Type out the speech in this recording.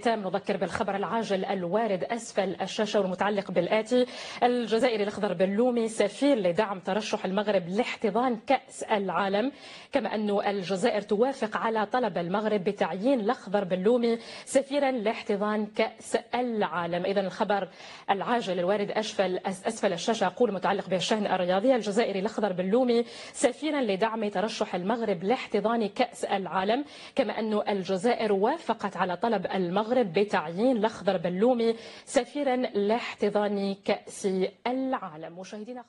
تام نذكر بالخبر العاجل الوارد أسفل الشاشة والمتعلق بالآتي. الجزائري الأخضر بلومي سفير لدعم ترشح المغرب لاحتضان كأس العالم كما أن الجزائر توافق على طلب المغرب بتعيين الأخضر بلومي سفيرا لاحتضان كأس العالم. إذا الخبر العاجل الوارد أسفل أسفل الشاشة يقول متعلق بالشأن الرياضي الجزائري الأخضر بلومي سفيرا لدعم ترشح المغرب لاحتضان كأس العالم كما أن الجزائر وافقت على طلب المغرب المغرب بتعيين الأخضر بلومي سفيرا لاحتضان كأس العالم. مشاهدينا